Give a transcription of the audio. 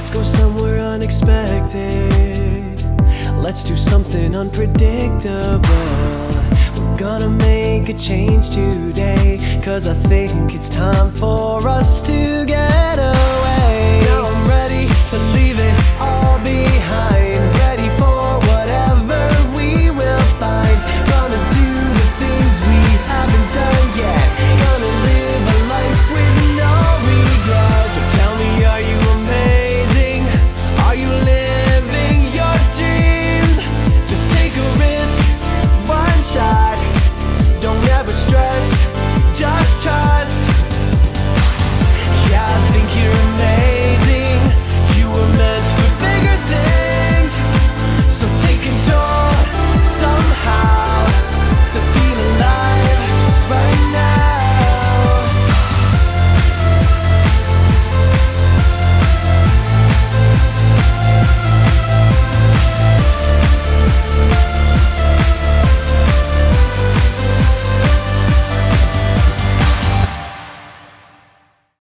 Let's go somewhere unexpected. Let's do something unpredictable. We're gonna make a change today. Cause I think it's time for us to